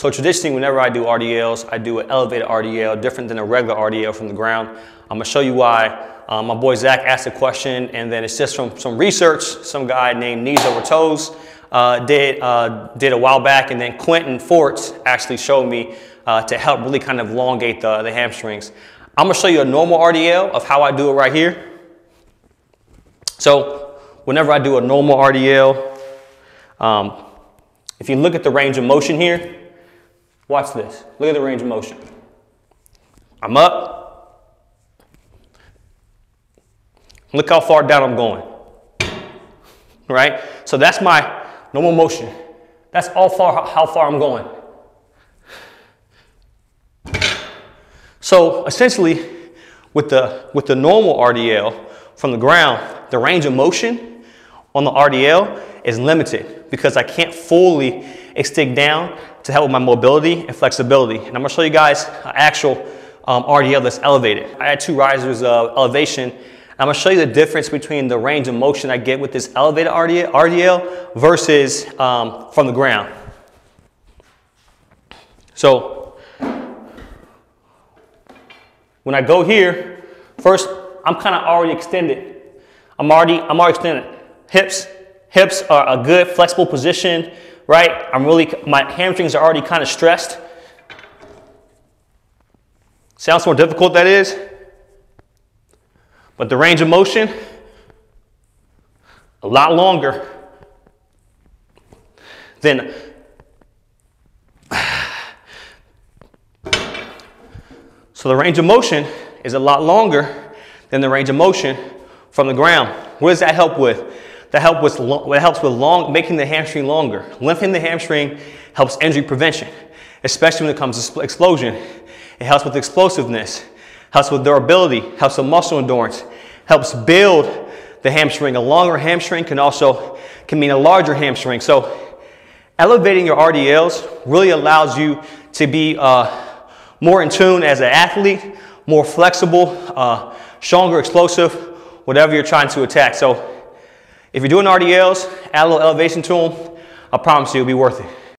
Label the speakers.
Speaker 1: So traditionally, whenever I do RDLs, I do an elevated RDL, different than a regular RDL from the ground. I'm gonna show you why. Um, my boy Zach asked a question, and then it's just from some research. Some guy named Knees Over Toes uh, did, uh, did a while back, and then Quentin Forts actually showed me uh, to help really kind of elongate the, the hamstrings. I'm gonna show you a normal RDL of how I do it right here. So whenever I do a normal RDL, um, if you look at the range of motion here, Watch this. Look at the range of motion. I'm up. Look how far down I'm going. Right? So that's my normal motion. That's all far how far I'm going. So essentially, with the, with the normal RDL from the ground, the range of motion on the RDL is limited because I can't fully extend down to help with my mobility and flexibility. And I'm gonna show you guys an actual um, RDL that's elevated. I had two risers of elevation. I'm gonna show you the difference between the range of motion I get with this elevated RDL, RDL versus um, from the ground. So when I go here, first I'm kind of already extended. I'm already, I'm already extended. Hips, hips are a good flexible position right? I'm really, my hamstrings are already kind of stressed. Sounds more difficult, that is. But the range of motion, a lot longer than So the range of motion is a lot longer than the range of motion from the ground. What does that help with? That help with that helps with long, making the hamstring longer. Lengthening the hamstring helps injury prevention, especially when it comes to explosion. It helps with explosiveness, helps with durability, helps with muscle endurance, helps build the hamstring. A longer hamstring can also can mean a larger hamstring. So elevating your RDLs really allows you to be uh, more in tune as an athlete, more flexible, uh, stronger, explosive, whatever you're trying to attack. So if you're doing RDLs, add a little elevation to them, I promise you it'll be worth it.